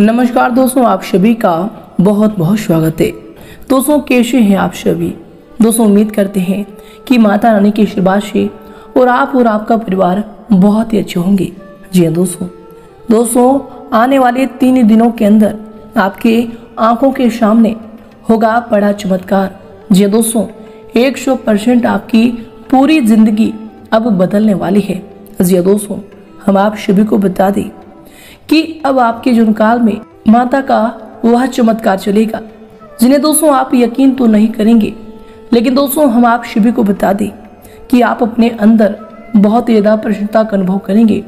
नमस्कार दोस्तों, आप सभी का बहुत बहुत स्वागत है। दोस्तों, कैसे हैं आप सभी? दोस्तों, उम्मीद करते हैं कि माता रानी के आशीर्वाद से और आप और आपका परिवार बहुत ही अच्छे होंगे। जी हाँ दोस्तों। दोस्तों, आने वाले तीन दिनों के अंदर आपके आँखों के सामने होगा बड़ा चमत्कार। जी हाँ दोस्तों, एक सौ परसेंट आपकी पूरी ज़िंदगी अब बदलने वाली है। जी हाँ दोस्तों, हम आप सभी को बता दें कि अब आपके जुनकाल में माता का वह चमत्कार चलेगा। जिन्हें दोस्तों आप यकीन तो नहीं करेंगे, लेकिन दोस्तों हम आप सभी को बता दें कि आप अपने अंदर बहुत ज़्यादा प्रसन्नता का अनुभव करेंगे।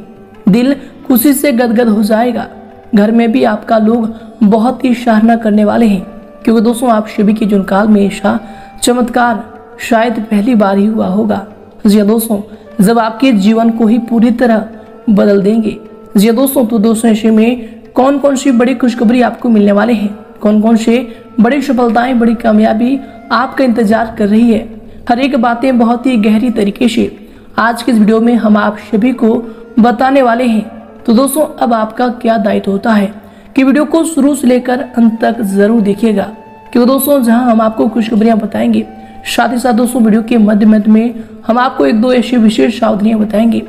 दिल खुशी से गदगद हो जाएगा। घर में भी आपका लोग बहुत ही सराहना करने वाले हैं, क्योंकि दोस्तों आप सभी के जुनकाल में ऐसा चमत्कार शायद पहली बार ही हुआ होगा। जी हाँ दोस्तों, जब आपके जीवन को ही पूरी तरह बदल देंगे जी दोस्तों तो दोस्तों, ऐसे में कौन कौन सी बड़ी खुशखबरी आपको मिलने वाले हैं? कौन कौन से बड़ी सफलताएँ, बड़ी कामयाबी आपका इंतज़ार कर रही है? हर एक बातें बहुत ही गहरी तरीके से आज के इस वीडियो में हम आप सभी को बताने वाले हैं। तो दोस्तों, अब आपका क्या दायित्व होता है? कि वीडियो को शुरू से लेकर अंत तक ज़रूर देखिएगा। क्योंकि दोस्तों, जहाँ हम आपको खुशखबरियाँ बताएँगे, साथ ही साथ दोस्तों, वीडियो के मध्य मध्य में हम आपको एक दो ऐसी विशेष सावधानियाँ बताएँगे।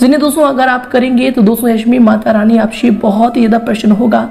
जिन्हें दोस्तों अगर आप करेंगे तो दोस्तों यशमी माता रानी आपसे बहुत ही ज़्यादा प्रसन्न होगा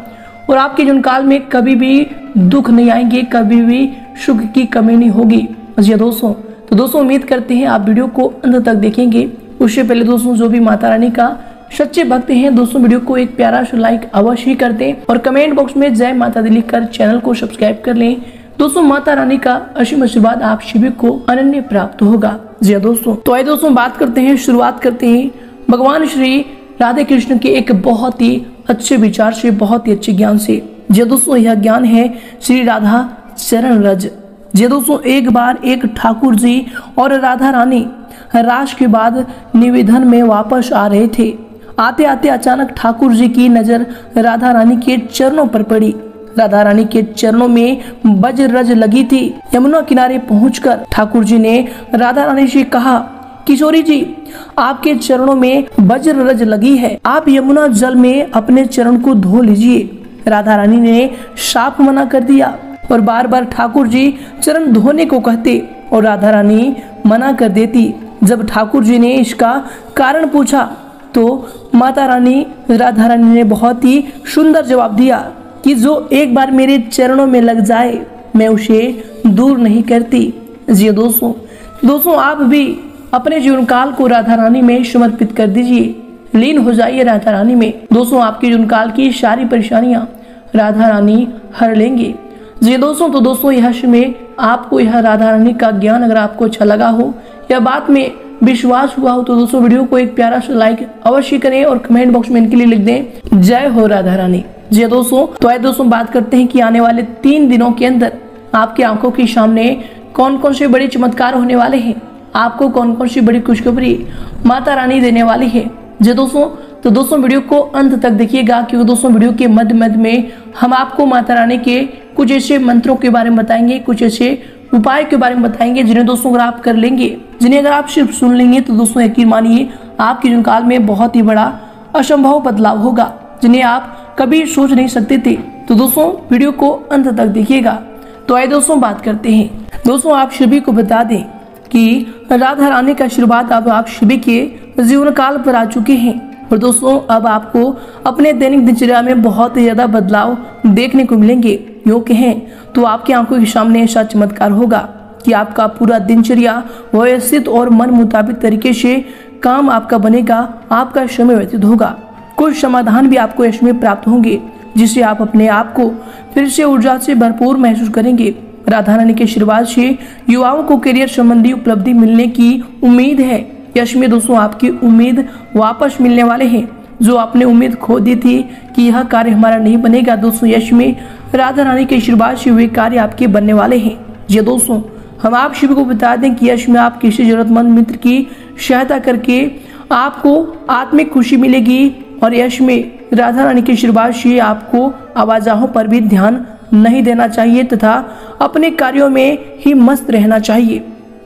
और आपके जीवन काल में कभी भी दुख नहीं आएँगे, कभी भी सुख की कमी नहीं होगी। जी दोस्तों तो दोस्तों उम्मीद करते हैं आप वीडियो को अंत तक देखेंगे। उससे पहले दोस्तों जो भी माता रानी का सच्चे भक्त हैं, दोस्तों वीडियो को एक प्यारा सा लाइक अवश्य कर दें और कमेंट बॉक्स में जय माता दी लिख कर चैनल को सब्सक्राइब कर लें। दोस्तों माता रानी का असीम आशीर्वाद आप शिविर को अनन्य प्राप्त होगा। जी हाँ दोस्तों तो आइए दोस्तों बात करते हैं, शुरुआत करते हैं भगवान श्री राधे कृष्ण के एक बहुत ही अच्छे विचार से, बहुत ही अच्छे ज्ञान से। जो दोस्तों यह ज्ञान है श्री राधा चरण रज जे दोस्तों एक बार एक ठाकुर जी और राधा रानी राश के बाद निवेदन में वापस आ रहे थे। आते आते अचानक ठाकुर जी की नज़र राधा रानी के चरणों पर पड़ी। राधा रानी के चरणों में बज रज लगी थी। यमुना किनारे पहुंचकर ठाकुर जी ने राधा रानी से कहा किशोरी जी, आपके चरणों में वज्र रज लगी है। आप यमुना जल में अपने चरण को धो लीजिए। राधा रानी ने साफ़ मना कर दिया और बार बार ठाकुर जी चरण धोने को कहते और राधा रानी मना कर देती। जब ठाकुर जी ने इसका कारण पूछा तो माता रानी राधा रानी ने बहुत ही सुंदर जवाब दिया कि जो एक बार मेरे चरणों में लग जाए, मैं उसे दूर नहीं करती। जी दोस्तों दोस्तों, आप भी अपने जीवन काल को राधा रानी में समर्पित कर दीजिए। लीन हो जाइए राधा रानी में। दोस्तों, आपके जीवन काल की सारी परेशानियाँ राधा रानी हर लेंगे। जी दोस्तों तो दोस्तों यह में आपको यह राधा रानी का ज्ञान अगर आपको अच्छा लगा हो या बात में विश्वास हुआ हो तो दोस्तों, वीडियो को एक प्यारा सा लाइक अवश्य करें और कमेंट बॉक्स में इनके लिए लिख दें, जय हो राधा रानी जी दोस्तों तो आए दोस्तों, बात करते हैं कि आने वाले तीन दिनों के अंदर आपकी आँखों के सामने कौन कौन से बड़े चमत्कार होने वाले हैं। आपको कौन कौन सी बड़ी खुशखबरी माता रानी देने वाली है? जो दोस्तों तो दोस्तों वीडियो को अंत तक देखिएगा, क्योंकि दोस्तों वीडियो के मध्य मध्य में हम आपको माता रानी के कुछ ऐसे मंत्रों के बारे में बताएँगे, कुछ ऐसे उपाय के बारे में बताएँगे, जिन्हें दोस्तों अगर आप कर लेंगे, जिन्हें अगर आप सिर्फ़ सुन लेंगे तो दोस्तों यकीन मानिए, आपके जीवन काल में बहुत ही बड़ा असंभव बदलाव होगा, जिन्हें आप कभी सोच नहीं सकते थे। तो दोस्तों वीडियो को अंत तक देखिएगा। तो आइए दोस्तों बात करते हैं। दोस्तों आप सभी को बता दें कि राधा रानी का आशीर्वाद अब आप सभी के जीवन काल पर आ चुके हैं। और दोस्तों, अब आपको अपने दैनिक दिनचर्या में बहुत ही ज़्यादा बदलाव देखने को मिलेंगे, यो कहें तो आपकी आँखों के सामने ऐसा चमत्कार होगा कि आपका पूरा दिनचर्या व्यवस्थित और मन मुताबिक तरीके से काम आपका बनेगा, आपका समय व्यतीत होगा। कुछ समाधान भी आपको इसमें प्राप्त होंगे, जिससे आप अपने आप को फिर से ऊर्जा से भरपूर महसूस करेंगे। राधा रानी के आशीर्वाद से युवाओं को करियर संबंधी उपलब्धि मिलने की उम्मीद है। यश में दोस्तों, आपकी उम्मीद वापस मिलने वाले हैं। जो आपने उम्मीद खो दी थी कि यह कार्य हमारा नहीं बनेगा, दोस्तों, यश में राधा रानी के आशीर्वाद से वे कार्य आपके बनने वाले हैं। ये दोस्तों, हम आप शिव को बता दें कि यश में आप किसी जरूरतमंद मित्र की सहायता करके आपको आत्मिक खुशी मिलेगी और यश में राधा रानी के आशीर्वाद से आपको आवाजाहों पर भी ध्यान नहीं देना चाहिए तथा अपने कार्यों में ही मस्त रहना चाहिए।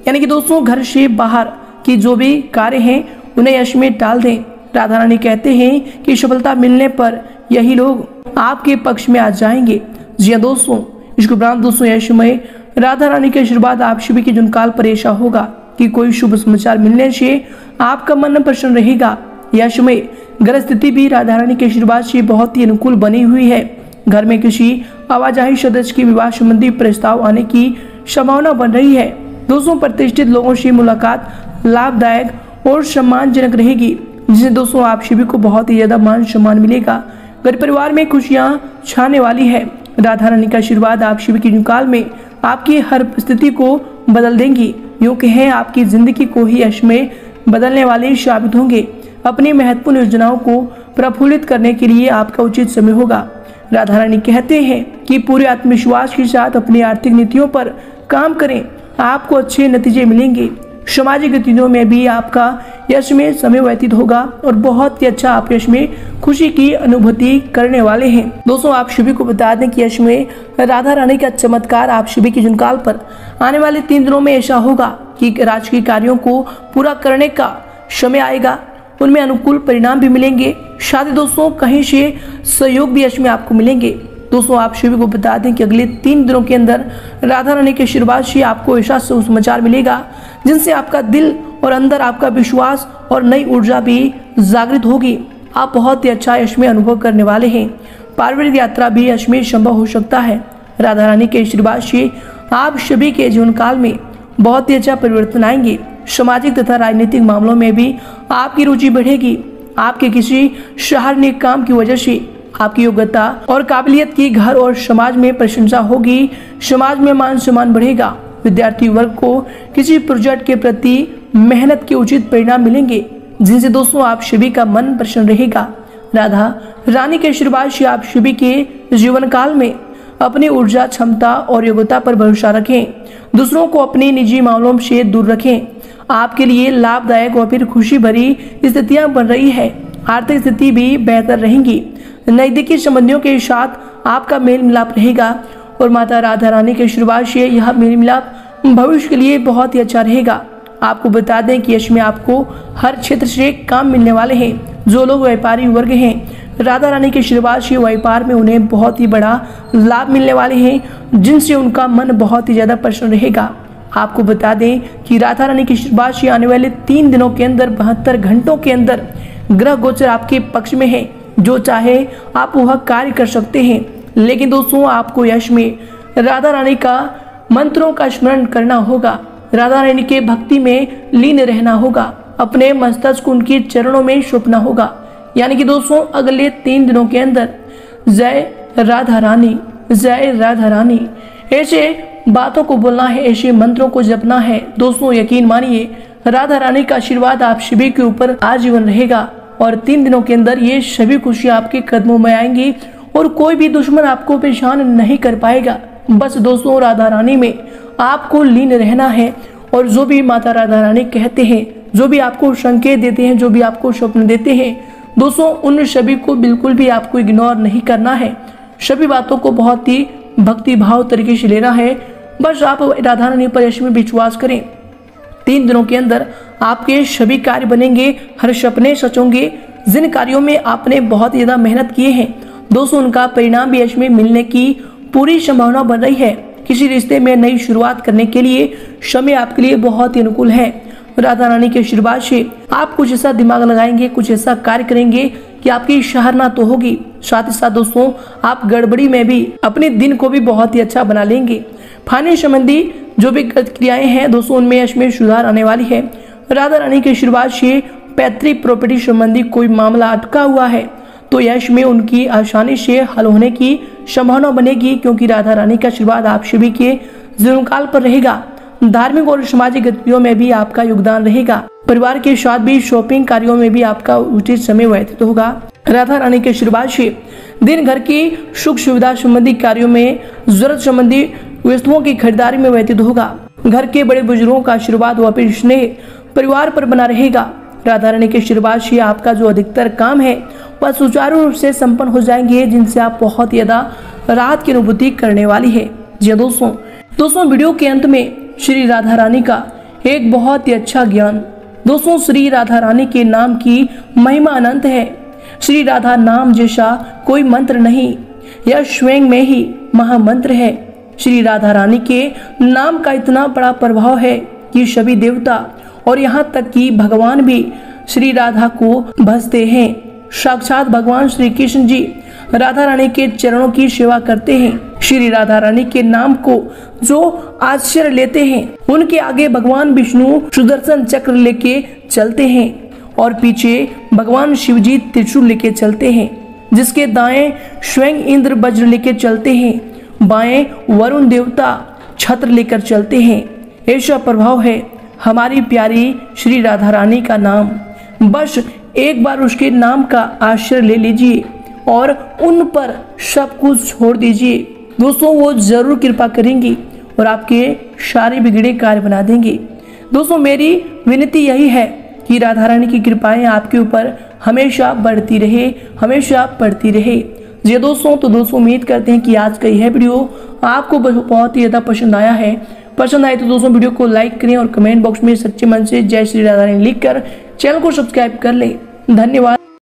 यानी कि दोस्तों, घर से बाहर की जो भी कार्य हैं, उन्हें यश में डाल दें। राधा रानी कहते हैं कि सफलता मिलने पर यही लोग आपके पक्ष में आ जाएँगे। जी हाँ दोस्तों इसके उपरांत दोस्तों यशमय राधा रानी के आशीर्वाद आप शिवी के जुनकाल पर ऐसा होगा कि कोई शुभ समाचार मिलने से आपका मन प्रसन्न रहेगा। यशमय ग्रह स्थिति भी राधा रानी के आशीर्वाद से बहुत ही अनुकूल बनी हुई है। घर में किसी आवाजाही सदस्य की विवाह संबंधी प्रस्ताव आने की संभावना बन रही है। दोस्तों प्रतिष्ठित लोगों से मुलाकात लाभदायक और सम्मानजनक रहेगी, जिससे दोस्तों आप सभी को बहुत ही ज़्यादा मान सम्मान मिलेगा। घर परिवार में खुशियाँ छाने वाली है। राधा रानी का आशीर्वाद आप शिव के काल में आपकी हर स्थिति को बदल देंगी। यूँ कहें, आपकी ज़िंदगी को ही यश में बदलने वाले साबित होंगे। अपनी महत्वपूर्ण योजनाओं को प्रफुल्लित करने के लिए आपका उचित समय होगा। राधा रानी कहते हैं कि पूरे आत्मविश्वास के साथ अपनी आर्थिक नीतियों पर काम करें। आपको अच्छे नतीजे मिलेंगे। सामाजिक गतिविधियों में भी आपका यश में समय व्यतीत होगा और बहुत ही अच्छा आप यश में खुशी की अनुभूति करने वाले हैं। दोस्तों, आप सभी को बता दें कि यश में राधा रानी का चमत्कार आप सभी के जुनकाल पर आने वाले तीन दिनों में ऐसा होगा कि राजकीय कार्यों को पूरा करने का समय आएगा। उनमें अनुकूल परिणाम भी मिलेंगे। शादी दोस्तों, कहीं से सहयोग भी यश आपको मिलेंगे। दोस्तों, आप सभी को बता दें कि अगले तीन दिनों के अंदर राधा रानी के आशीर्वाद से आपको ऐसा समाचार मिलेगा, जिनसे आपका दिल और अंदर आपका विश्वास और नई ऊर्जा भी जागृत होगी। आप बहुत ही अच्छा यश में अनुभव करने वाले हैं। पार्वती यात्रा भी यश में संभव हो सकता है। राधा रानी के आशीर्वाद से आप सभी के जीवन काल में बहुत ही अच्छा परिवर्तन आएँगे। सामाजिक तथा राजनीतिक मामलों में भी आपकी रुचि बढ़ेगी। आपके किसी शहर काम की वजह से आपकी योग्यता और काबिलियत की घर और समाज में प्रशंसा होगी। समाज में मान सम्मान बढ़ेगा। विद्यार्थी वर्ग को किसी प्रोजेक्ट के प्रति मेहनत के उचित परिणाम मिलेंगे। जिनसे दोस्तों, आप सभी का मन प्रसन्न रहेगा। राधा रानी के आशीर्वाद से आप सभी के जीवन काल में अपनी ऊर्जा, क्षमता और योग्यता पर भरोसा रखें। दूसरों को अपने निजी मामलों से दूर रखें। आपके लिए लाभदायक और फिर खुशी भरी स्थितियाँ बन रही है। आर्थिक स्थिति भी बेहतर रहेंगी। नजदीकी संबंधियों के साथ आपका मेल मिलाप रहेगा और माता राधा रानी के शुरुआत से यह मेल मिलाप भविष्य के लिए बहुत ही अच्छा रहेगा। आपको बता दें कि में आपको हर क्षेत्र से काम मिलने वाले हैं। जो लोग व्यापारी वर्ग हैं, राधा रानी के शुरुआत से व्यापार में उन्हें बहुत ही बड़ा लाभ मिलने वाले हैं, जिनसे उनका मन बहुत ही ज़्यादा प्रसन्न रहेगा। आपको बता दें कि राधा रानी की से आने वाले तीन दिनों के अंदर, बहत्तर घंटों के अंदर ग्रह गोचर आपके पक्ष में है। जो चाहे आप वह कार्य कर सकते हैं। लेकिन दोस्तों, आपको यश में राधा रानी का मंत्रों का स्मरण करना होगा। राधा रानी के भक्ति में लीन रहना होगा। अपने मस्तिष्क उनके चरणों में छुपना होगा। यानी कि दोस्तों, अगले तीन दिनों के अंदर, जय राधा रानी, जय राधा रानी। ऐसे बातों को बोलना है, ऐसे मंत्रों को जपना है। दोस्तों, यकीन मानिए, राधा रानी का आशीर्वाद आप सभी के ऊपर आजीवन रहेगा और तीन दिनों के अंदर ये सभी खुशियाँ आपके कदमों में आएँगी और कोई भी दुश्मन आपको परेशान नहीं कर पाएगा। बस दोस्तों, राधा रानी में आपको लीन रहना है और जो भी माता राधा रानी कहते हैं, जो भी आपको संकेत देते हैं, जो भी आपको स्वप्न देते हैं, दोस्तों, उन सभी को बिल्कुल भी आपको इग्नोर नहीं करना है। सभी बातों को बहुत ही भक्ति भाव तरीके से लेना है। बस आप राधा रानी पर यश में विश्वास करें। तीन दिनों के अंदर आपके सभी कार्य बनेंगे, हर सपने सच होंगे। जिन कार्यों में आपने बहुत ज़्यादा मेहनत किए हैं, दोस्तों, उनका परिणाम भी यश में मिलने की पूरी संभावना बन रही है। किसी रिश्ते में नई शुरुआत करने के लिए समय आपके लिए बहुत ही अनुकूल है। राधा रानी के आशीर्वाद से आप कुछ ऐसा दिमाग लगाएँगे, कुछ ऐसा कार्य करेंगे कि आपकी शहरना तो होगी। साथ ही साथ दोस्तों, आप गड़बड़ी में भी अपने दिन को भी बहुत ही अच्छा बना लेंगे। फाइनेंस संबंधी जो भी क्रियाएँ हैं, दोस्तों, उनमें यश में सुधार आने वाली है। राधा रानी के आशीर्वाद से पैतृक प्रॉपर्टी संबंधी कोई मामला अटका हुआ है तो यश में उनकी आसानी से हल होने की संभावना बनेगी, क्योंकि राधा रानी का आशीर्वाद आप सभी के जीवनकाल पर रहेगा। धार्मिक और सामाजिक गतिविधियों में भी आपका योगदान रहेगा। परिवार के साथ भी शॉपिंग कार्यों में भी आपका उचित समय व्यतीत होगा। राधा रानी के आशीर्वाद से दिन घर की सुख सुविधा संबंधी कार्यों में ज़रूरत संबंधी वस्तुओं की खरीदारी में व्यतीत होगा। घर के बड़े बुज़ुर्गों का आशीर्वाद व स्नेह परिवार पर बना रहेगा। राधा रानी के आशीर्वाद से आपका जो अधिकतर काम है, वह सुचारू रूप से संपन्न हो जाएँगे, जिनसे आप बहुत ज़्यादा राहत की अनुभूति करने वाली है। जी हाँ दोस्तों दोस्तों, वीडियो के अंत में श्री राधा रानी का एक बहुत ही अच्छा ज्ञान दोस्तों, श्री राधा रानी के नाम की महिमा अनंत है। श्री राधा नाम जैसा कोई मंत्र नहीं, यह स्वयं में ही महामंत्र है। श्री राधा रानी के नाम का इतना बड़ा प्रभाव है कि सभी देवता और यहाँ तक कि भगवान भी श्री राधा को भजते हैं। साक्षात भगवान श्री कृष्ण जी राधा रानी के चरणों की सेवा करते हैं। श्री राधा रानी के नाम को जो आश्चर्य लेते हैं। उनके आगे भगवान विष्णु सुदर्शन चक्र लेके चलते हैं और पीछे भगवान शिवजी त्रिशूल लेके चलते हैं, जिसके दाएँ स्वयं इंद्र वज्र लेके चलते हैं, बाएँ वरुण देवता छत्र लेकर चलते हैं। ऐसा प्रभाव है हमारी प्यारी श्री राधा रानी का नाम। बस एक बार उसके नाम का आश्रय ले लीजिए और उन पर सब कुछ छोड़ दीजिए। दोस्तों, वो ज़रूर कृपा करेंगी और आपके सारे बिगड़े कार्य बना देंगे। दोस्तों, मेरी विनती यही है कि राधा रानी की कृपाएँ आपके ऊपर हमेशा बढ़ती रहे, हमेशा बढ़ती रहे। जी दोस्तों तो दोस्तों, उम्मीद करते हैं कि आज का यह वीडियो आपको बहुत ही ज़्यादा पसंद आया है। पसंद आए तो दोस्तों, वीडियो को लाइक करें और कमेंट बॉक्स में सच्चे मन से जय श्री राधा रानी लिख चैनल को सब्सक्राइब कर लें। धन्यवाद।